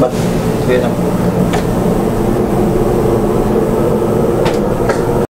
bật thuê làm